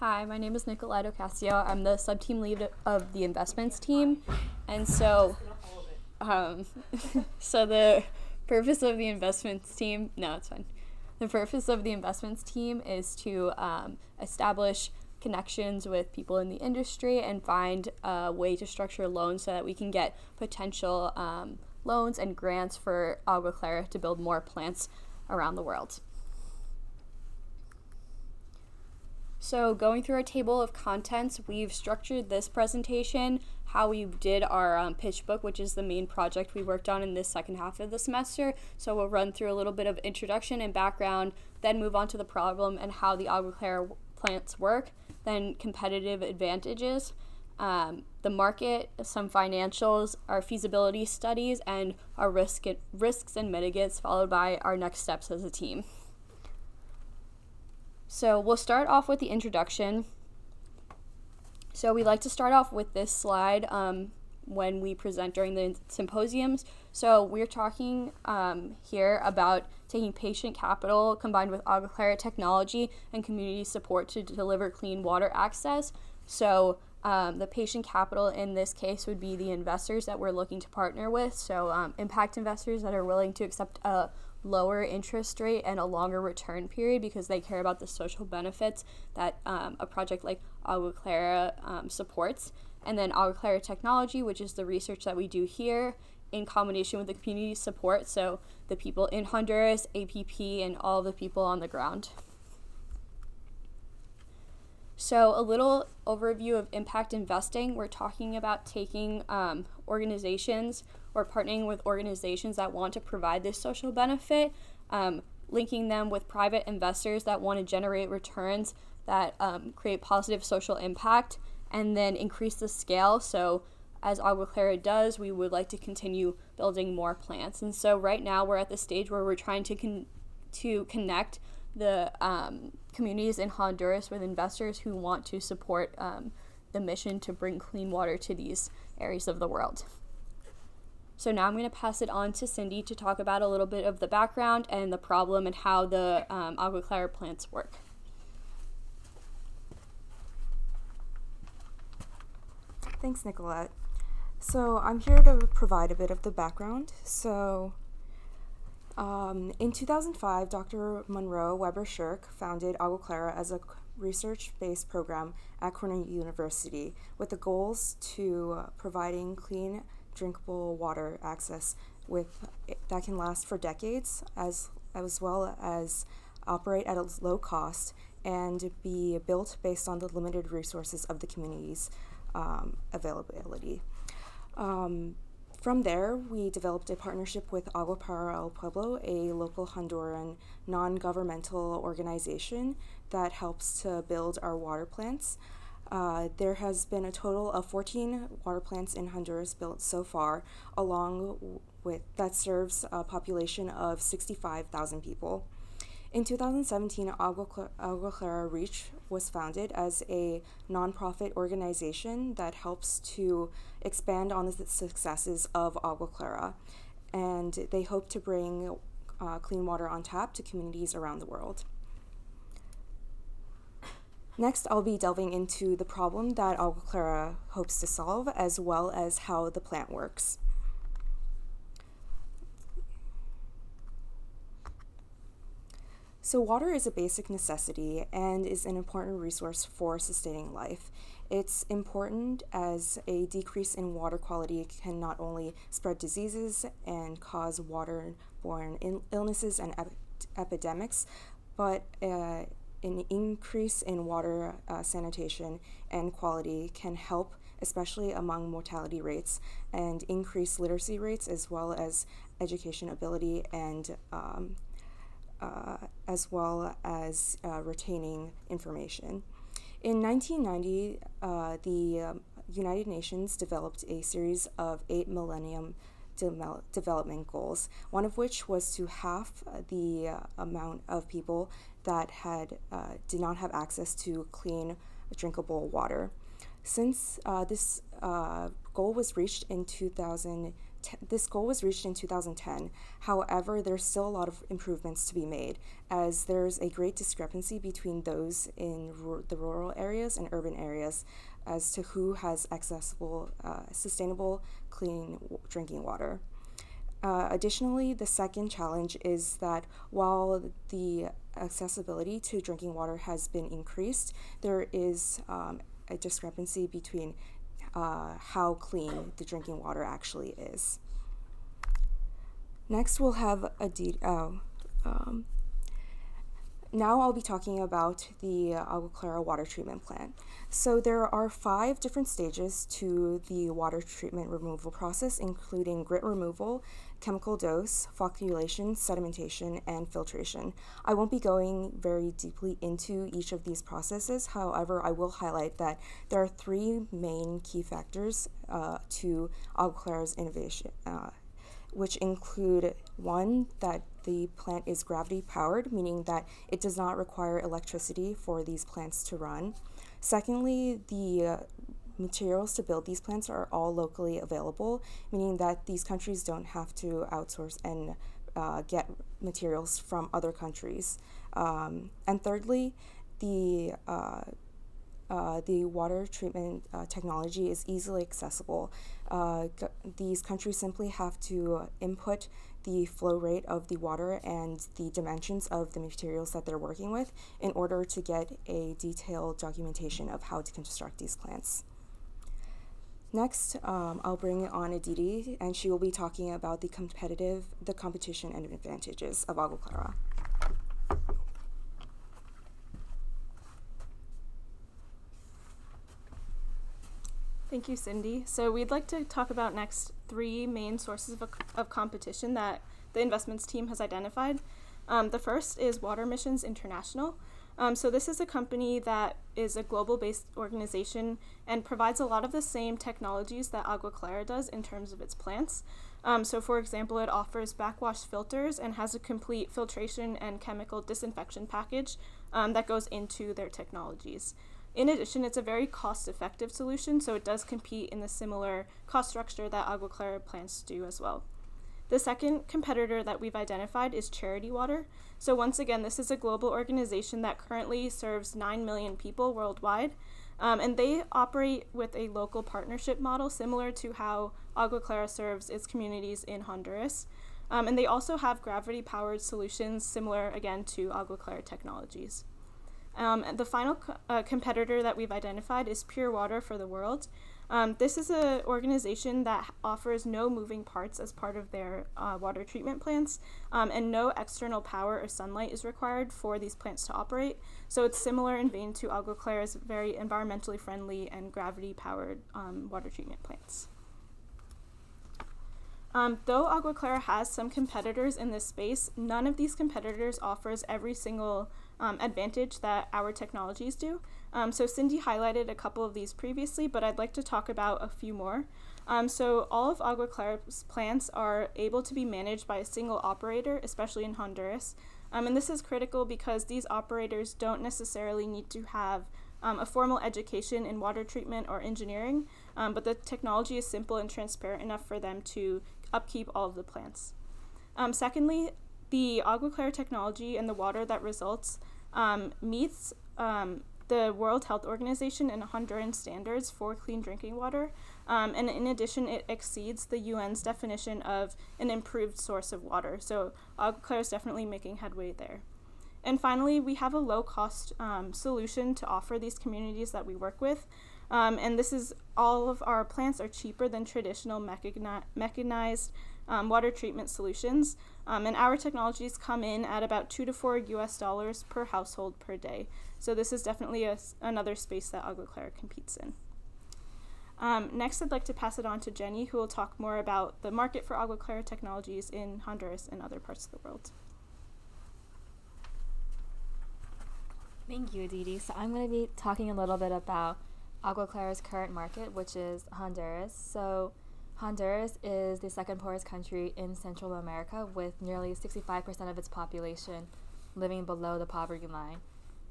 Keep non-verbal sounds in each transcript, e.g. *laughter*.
Hi, my name is Nicolette Ocasio. I'm the sub team lead of the investments team. And so, um, *laughs* so the purpose of the investments team, no, it's fine. The purpose of the investments team is to um, establish connections with people in the industry and find a way to structure loans so that we can get potential um, loans and grants for Agua Clara to build more plants around the world. So going through our table of contents, we've structured this presentation how we did our um, pitch book, which is the main project we worked on in this second half of the semester. So we'll run through a little bit of introduction and background, then move on to the problem and how the Agua Clara plants work, then competitive advantages, um, the market, some financials, our feasibility studies, and our risk risks and mitigates, followed by our next steps as a team. So we'll start off with the introduction. So we like to start off with this slide um, when we present during the symposiums. So we're talking um, here about taking patient capital combined with Agua Clara technology and community support to deliver clean water access. So um, the patient capital in this case would be the investors that we're looking to partner with. So um, impact investors that are willing to accept a lower interest rate and a longer return period because they care about the social benefits that um, a project like Agua Clara um, supports. And then Agua Clara Technology, which is the research that we do here in combination with the community support, so the people in Honduras, APP, and all the people on the ground. So, a little overview of impact investing. We're talking about taking um, organizations or partnering with organizations that want to provide this social benefit, um, linking them with private investors that want to generate returns that um, create positive social impact, and then increase the scale. So, as Agua Clara does, we would like to continue building more plants. And so, right now, we're at the stage where we're trying to con- to connect the um, communities in Honduras with investors who want to support um, the mission to bring clean water to these areas of the world. So now I'm going to pass it on to Cindy to talk about a little bit of the background and the problem and how the um, Agua Clara plants work. Thanks, Nicolette. So I'm here to provide a bit of the background. So um, in 2005, Dr. Monroe Weber Shirk founded Agua Clara as a research based program at Cornell University with the goals to providing clean, drinkable water access with that can last for decades as, as well as operate at a low cost and be built based on the limited resources of the community's um, availability. Um, from there, we developed a partnership with Agua para el Pueblo, a local Honduran non governmental organization that helps to build our water plants. Uh, there has been a total of 14 water plants in Honduras built so far, along with that serves a population of 65,000 people. In 2017, Agua, Clara Reach was founded as a nonprofit organization that helps to expand on the successes of Agua Clara, and they hope to bring uh, clean water on tap to communities around the world. Next, I'll be delving into the problem that Agua Clara hopes to solve, as well as how the plant works. So, water is a basic necessity and is an important resource for sustaining life. It's important as a decrease in water quality can not only spread diseases and cause waterborne il- illnesses and ep- epidemics, but uh, an increase in water uh, sanitation and quality can help, especially among mortality rates, and increase literacy rates as well as education ability and um, uh, as well as uh, retaining information. In 1990, uh, the um, United Nations developed a series of eight Millennium de- Development Goals, one of which was to halve the uh, amount of people that had uh, did not have access to clean, drinkable water. Since uh, this goal was reached in 2000 t- this goal was reached in 2010. However, there's still a lot of improvements to be made, as there's a great discrepancy between those in the rural areas and urban areas as to who has accessible, uh, sustainable, clean drinking water. Uh, additionally, the second challenge is that while the accessibility to drinking water has been increased, there is um, a discrepancy between uh, how clean the drinking water actually is. Next, we'll have a de- oh, um, now I'll be talking about the Agua Clara water treatment plant. So there are five different stages to the water treatment removal process, including grit removal, chemical dose, flocculation, sedimentation, and filtration. I won't be going very deeply into each of these processes. However, I will highlight that there are three main key factors uh, to Agua Clara's innovation. Uh, which include one, that the plant is gravity powered, meaning that it does not require electricity for these plants to run. Secondly, the uh, materials to build these plants are all locally available, meaning that these countries don't have to outsource and uh, get materials from other countries. Um, and thirdly, the uh, uh, the water treatment uh, technology is easily accessible. Uh, these countries simply have to input the flow rate of the water and the dimensions of the materials that they're working with in order to get a detailed documentation of how to construct these plants. Next, um, I'll bring on Aditi, and she will be talking about the competitive, the competition and advantages of Agua Clara. Thank you, Cindy. So we'd like to talk about next three main sources of, of competition that the investments team has identified. Um, the first is Water Missions International. Um, so this is a company that is a global-based organization and provides a lot of the same technologies that Agua Clara does in terms of its plants. Um, so, for example, it offers backwash filters and has a complete filtration and chemical disinfection package um, that goes into their technologies. In addition, it's a very cost effective solution, so it does compete in the similar cost structure that Agua Clara plans to do as well. The second competitor that we've identified is Charity Water. So, once again, this is a global organization that currently serves 9 million people worldwide. Um, and they operate with a local partnership model similar to how Agua Clara serves its communities in Honduras. Um, and they also have gravity powered solutions similar again to Agua Clara technologies. Um, the final co- uh, competitor that we've identified is Pure Water for the World. Um, this is an organization that offers no moving parts as part of their uh, water treatment plants, um, and no external power or sunlight is required for these plants to operate. So it's similar in vein to Agua Clara's very environmentally friendly and gravity powered um, water treatment plants. Um, though Agua Clara has some competitors in this space, none of these competitors offers every single um, advantage that our technologies do. Um, so Cindy highlighted a couple of these previously, but I'd like to talk about a few more. Um, so all of Agua Clara's plants are able to be managed by a single operator, especially in Honduras. Um, and this is critical because these operators don't necessarily need to have um, a formal education in water treatment or engineering, um, but the technology is simple and transparent enough for them to upkeep all of the plants. Um, secondly, the Agua Clara technology and the water that results um, meets um, the World Health Organization and Honduran standards for clean drinking water. Um, and in addition, it exceeds the UN's definition of an improved source of water. So Agua Clara is definitely making headway there. And finally, we have a low cost um, solution to offer these communities that we work with. Um, and this is all of our plants are cheaper than traditional mechani- mechanized um, water treatment solutions. Um, and our technologies come in at about two to four US dollars per household per day. So this is definitely a, another space that Agua Clara competes in. Um, next, I'd like to pass it on to Jenny, who will talk more about the market for Agua Clara technologies in Honduras and other parts of the world. Thank you, Aditi. So I'm going to be talking a little bit about Agua Clara's current market, which is Honduras. So Honduras is the second poorest country in Central America, with nearly 65% of its population living below the poverty line.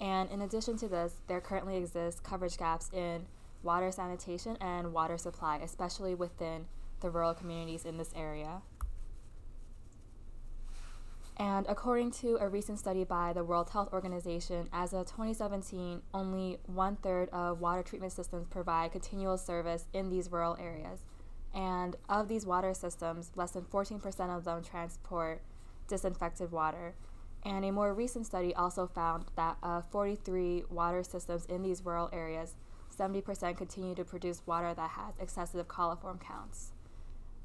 And in addition to this, there currently exist coverage gaps in water sanitation and water supply, especially within the rural communities in this area. And according to a recent study by the World Health Organization, as of 2017, only one third of water treatment systems provide continual service in these rural areas. And of these water systems, less than 14% of them transport disinfected water. And a more recent study also found that of 43 water systems in these rural areas, 70% continue to produce water that has excessive coliform counts.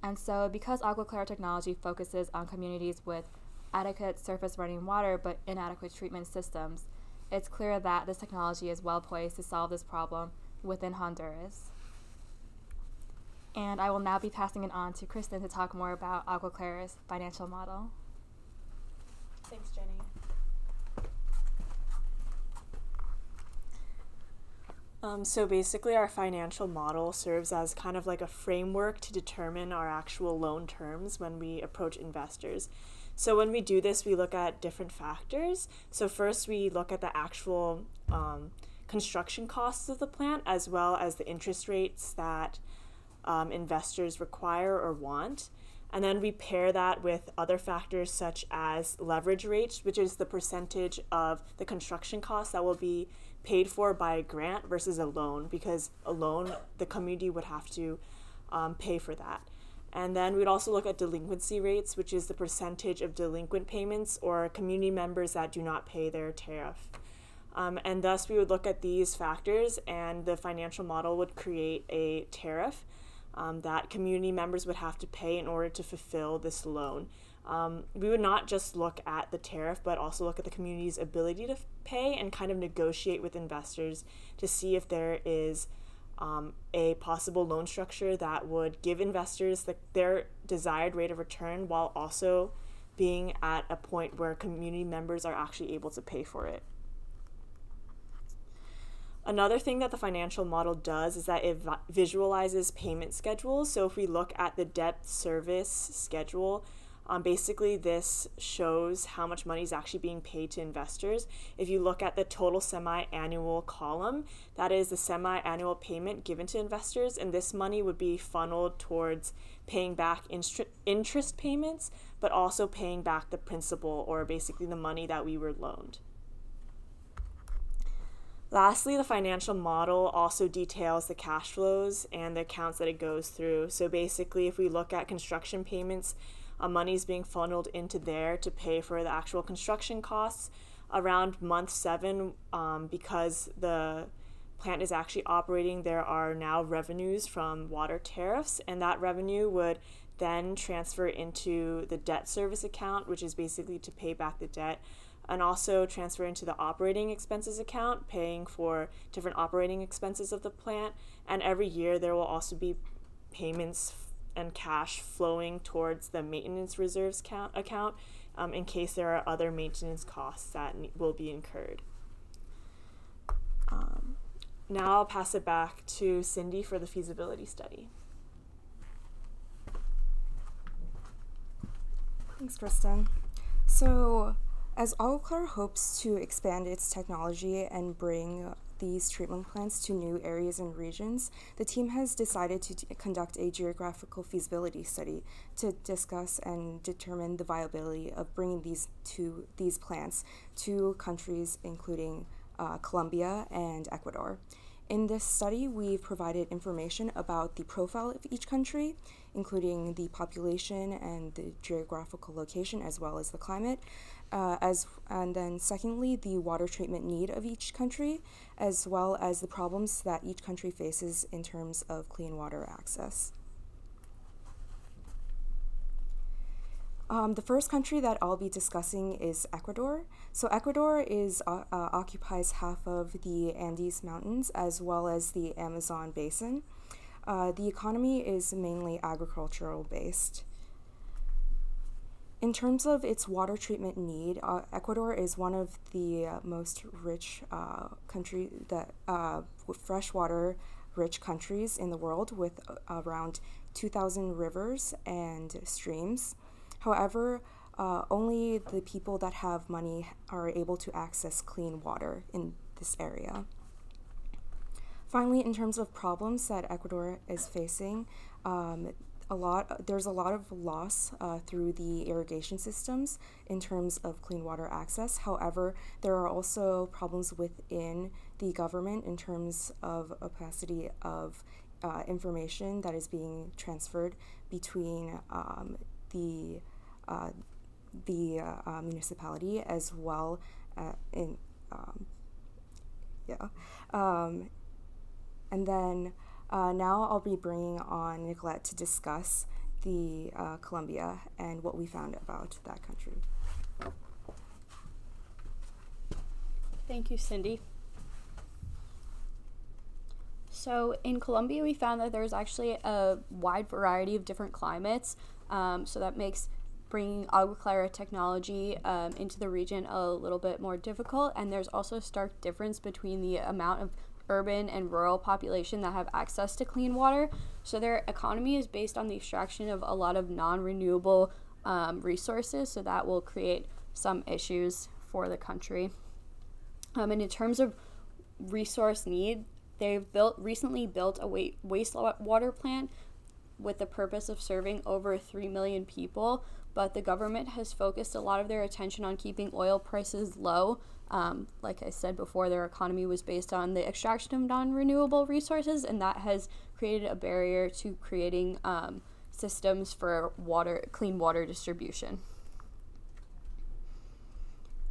And so, because Agua Clara technology focuses on communities with adequate surface running water but inadequate treatment systems, it's clear that this technology is well poised to solve this problem within Honduras. And I will now be passing it on to Kristen to talk more about Agua Clara's financial model. Thanks, Jenny. Um, so basically, our financial model serves as kind of like a framework to determine our actual loan terms when we approach investors. So when we do this, we look at different factors. So first, we look at the actual um, construction costs of the plant as well as the interest rates that um, investors require or want. And then we pair that with other factors such as leverage rates, which is the percentage of the construction costs that will be paid for by a grant versus a loan, because a loan, the community would have to um, pay for that. And then we'd also look at delinquency rates, which is the percentage of delinquent payments or community members that do not pay their tariff. Um, and thus, we would look at these factors, and the financial model would create a tariff um, that community members would have to pay in order to fulfill this loan. Um, we would not just look at the tariff, but also look at the community's ability to pay and kind of negotiate with investors to see if there is um, a possible loan structure that would give investors the, their desired rate of return while also being at a point where community members are actually able to pay for it. Another thing that the financial model does is that it visualizes payment schedules. So if we look at the debt service schedule, um, basically, this shows how much money is actually being paid to investors. If you look at the total semi annual column, that is the semi annual payment given to investors, and this money would be funneled towards paying back interest payments, but also paying back the principal or basically the money that we were loaned. Lastly, the financial model also details the cash flows and the accounts that it goes through. So basically, if we look at construction payments, uh, money is being funneled into there to pay for the actual construction costs around month seven um, because the plant is actually operating there are now revenues from water tariffs and that revenue would then transfer into the debt service account which is basically to pay back the debt and also transfer into the operating expenses account paying for different operating expenses of the plant and every year there will also be payments and cash flowing towards the maintenance reserves count, account um, in case there are other maintenance costs that will be incurred. Um, now I'll pass it back to Cindy for the feasibility study. Thanks, Kristen. So, as Agua hopes to expand its technology and bring these treatment plants to new areas and regions, the team has decided to conduct a geographical feasibility study to discuss and determine the viability of bringing these to these plants to countries including uh, Colombia and Ecuador. In this study, we've provided information about the profile of each country, including the population and the geographical location, as well as the climate, uh, as and then secondly the water treatment need of each country as well as the problems that each country faces in terms of clean water access um, the first country that I'll be discussing is Ecuador. So Ecuador is uh, uh, occupies half of the Andes Mountains as well as the Amazon basin. Uh, the economy is mainly agricultural based. In terms of its water treatment need, uh, Ecuador is one of the uh, most rich uh, country that uh, freshwater rich countries in the world with uh, around 2,000 rivers and streams. However, uh, only the people that have money are able to access clean water in this area. Finally, in terms of problems that Ecuador is facing, um, a lot there's a lot of loss uh, through the irrigation systems in terms of clean water access however there are also problems within the government in terms of opacity of uh, information that is being transferred between um, the uh, the uh, uh, municipality as well uh, in um, yeah um, and then uh, now I'll be bringing on Nicolette to discuss the Colombia and what we found about that country. Thank you, Cindy. So in Colombia, we found that there's actually a wide variety of different climates. Um, so that makes bringing Agua Clara technology um, into the region a little bit more difficult. And there's also a stark difference between the amount of urban and rural population that have access to clean water. So their economy is based on the extraction of a lot of non renewable um, resources. So that will create some issues for the country. Um, and in terms of resource need, they've built recently built a wa- wastewater plant with the purpose of serving over 3 million people but the government has focused a lot of their attention on keeping oil prices low um, like I said before, their economy was based on the extraction of non renewable resources, and that has created a barrier to creating um, systems for water, clean water distribution.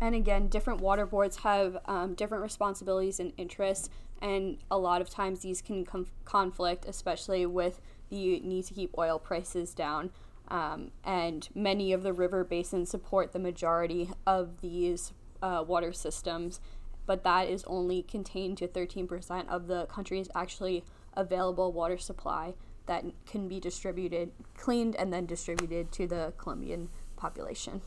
And again, different water boards have um, different responsibilities and interests, and a lot of times these can com- conflict, especially with the need to keep oil prices down. Um, and many of the river basins support the majority of these uh, water systems, but that is only contained to 13% of the country's actually available water supply that can be distributed, cleaned, and then distributed to the Colombian population.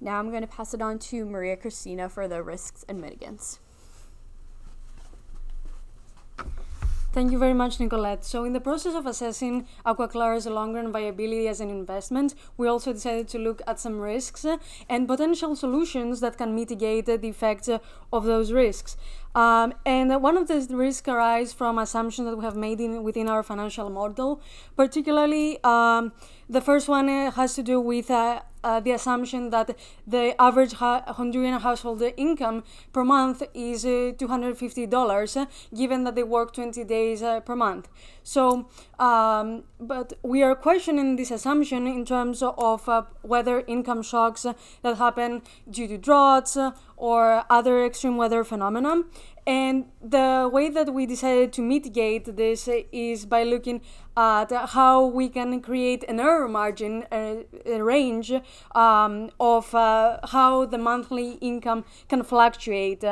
Now I'm going to pass it on to Maria Cristina for the risks and mitigants. Thank you very much, Nicolette. So, in the process of assessing Agua Clara's long-run viability as an investment, we also decided to look at some risks and potential solutions that can mitigate the effects of those risks. Um, and one of the risks arise from assumptions that we have made in, within our financial model. Particularly, um, the first one has to do with uh, uh, the assumption that the average Honduran household income per month is uh, $250, uh, given that they work 20 days uh, per month. So, um, but we are questioning this assumption in terms of uh, whether income shocks that happen due to droughts or other extreme weather phenomena. And the way that we decided to mitigate this is by looking at how we can create an error margin, a, a range um, of uh, how the monthly income can fluctuate.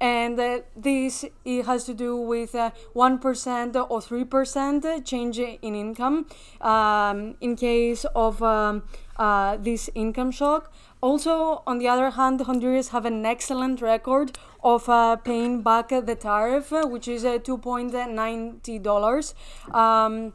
And uh, this it has to do with uh, 1% or 3% change in income um, in case of um, uh, this income shock. Also, on the other hand, Honduras have an excellent record of uh, paying back the tariff, which is uh, $2.90. Um,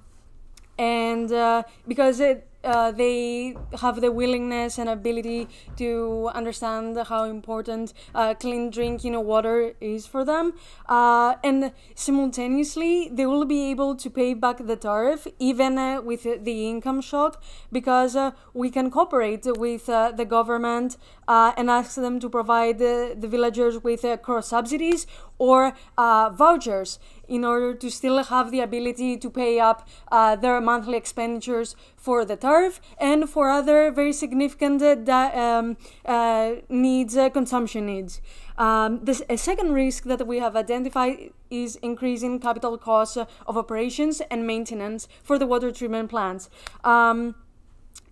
and uh, because it, uh, they have the willingness and ability to understand how important uh, clean drinking water is for them. Uh, and simultaneously, they will be able to pay back the tariff even uh, with the income shock because uh, we can cooperate with the government and ask them to provide the villagers with cross subsidies or vouchers in order to still have the ability to pay up uh, their monthly expenditures for the turf and for other very significant uh, um, uh, needs, uh, consumption needs. Um, this, a second risk that we have identified is increasing capital costs of operations and maintenance for the water treatment plants. Um,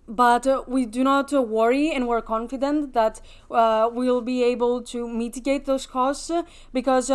but uh, we do not uh, worry and we're confident that uh, we'll be able to mitigate those costs because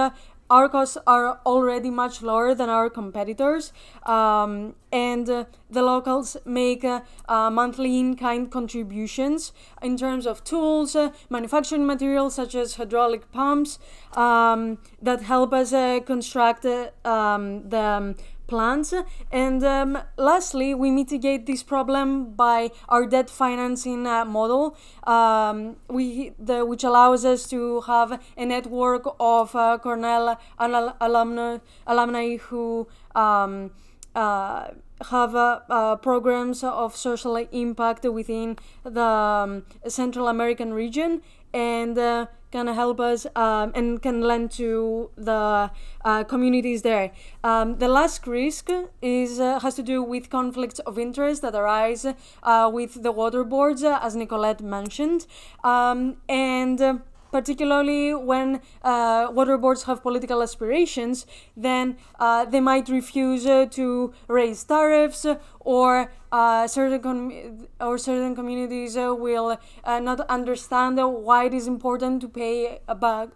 our costs are already much lower than our competitors, um, and uh, the locals make uh, uh, monthly in kind contributions in terms of tools, uh, manufacturing materials such as hydraulic pumps um, that help us uh, construct uh, um, the plants. And um, lastly, we mitigate this problem by our debt financing uh, model, um, we, the, which allows us to have a network of uh, Cornell alumni, alumni who um, uh, have uh, uh, programs of social impact within the um, Central American region and uh, can help us um, and can lend to the uh, communities there. Um, the last risk is uh, has to do with conflicts of interest that arise uh, with the water boards, uh, as Nicolette mentioned, um, and particularly when uh, water boards have political aspirations, then uh, they might refuse uh, to raise tariffs, or uh, certain com- or certain communities uh, will uh, not understand why it is important to pay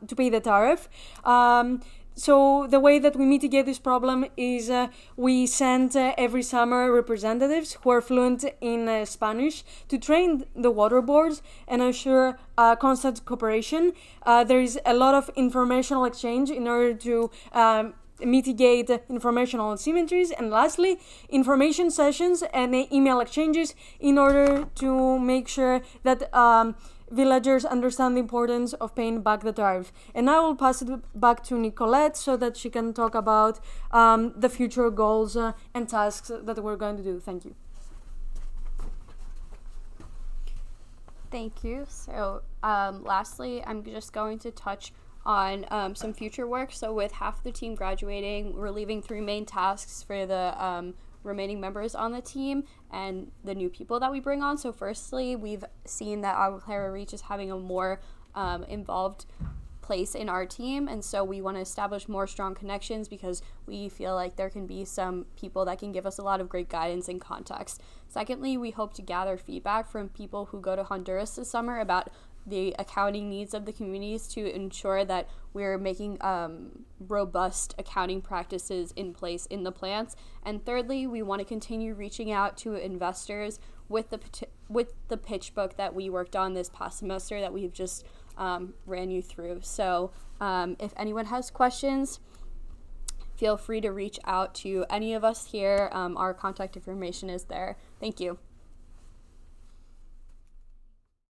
to pay the tariff. Um, so the way that we mitigate this problem is uh, we send uh, every summer representatives who are fluent in uh, Spanish to train the water boards and ensure uh, constant cooperation. Uh, there is a lot of informational exchange in order to um, mitigate informational asymmetries and lastly information sessions and email exchanges in order to make sure that um, villagers understand the importance of paying back the tariff. And I will pass it back to Nicolette so that she can talk about um, the future goals uh, and tasks that we're going to do. Thank you. Thank you. So, um, lastly, I'm just going to touch on um, some future work. So, with half the team graduating, we're leaving three main tasks for the um, remaining members on the team and the new people that we bring on. So, firstly, we've seen that Agua Clara Reach is having a more um, involved place in our team and so we want to establish more strong connections because we feel like there can be some people that can give us a lot of great guidance and context secondly we hope to gather feedback from people who go to honduras this summer about the accounting needs of the communities to ensure that we're making um, robust accounting practices in place in the plants. And thirdly, we want to continue reaching out to investors with the with the pitch book that we worked on this past semester that we've just um, ran you through. So um, if anyone has questions, feel free to reach out to any of us here. Um, our contact information is there. Thank you.